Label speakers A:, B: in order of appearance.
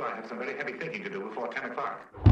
A: I have some very heavy thinking to do before 10 o'clock.